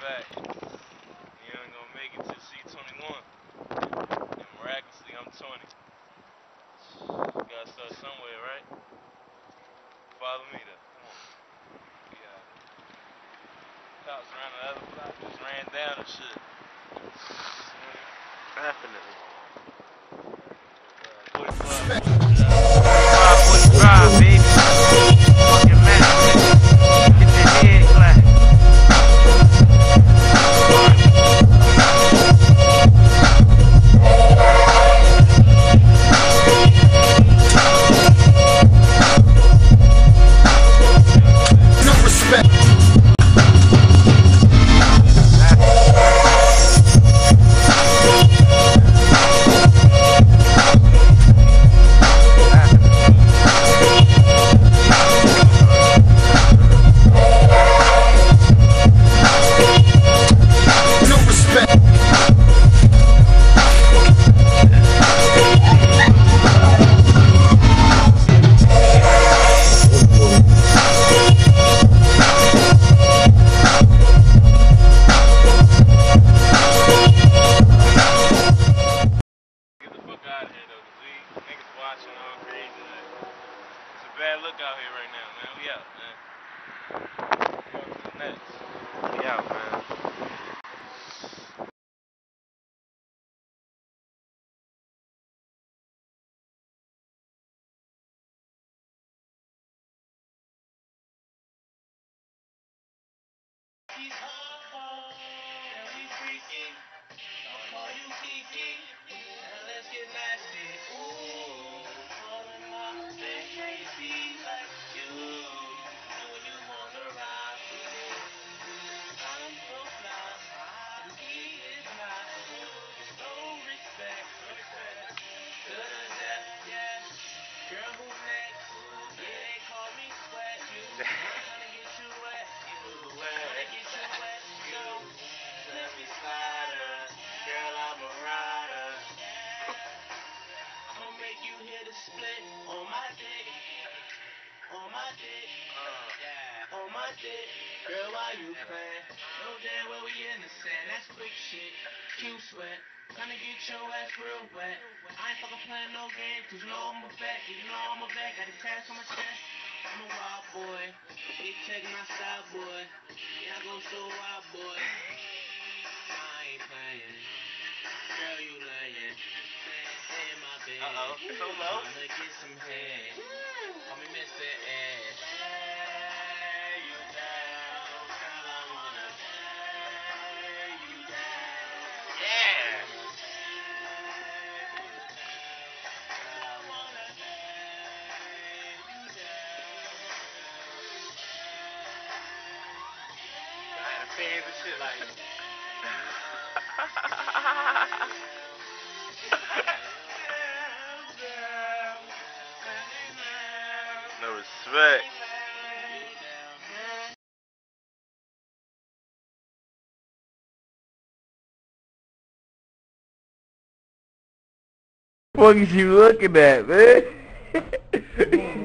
back. You ain't gonna make it to C21. And miraculously, I'm 20. Gotta start somewhere, right? Follow me though. Come on. Yeah. Cops around the other block just ran down and shit. Definitely. 45. Bad look out here right now, man. We out, man. We. Yeah, man. She's hard and split on my dick. On my dick. Yeah. On my dick. Girl, why you playing? No damn well we sand. That's quick shit. Q sweat. Tryna get your ass real wet. I ain't fucking playing no game, cause you know I'm a vet. You know I'm a vet. Got a task on my chest. I'm a wild boy. They check my style, boy. Yeah, I go so wild, boy. I ain't playing. Girl, you laying. In my bed. Uh-oh, so low. Tryna get some head. Mm. Call me Mr. Ed. Lay you down. Girl, I wanna lay you down. Yeah. Girl, I wanna lay you I had a fans and shit like No respect. What is you looking at, man?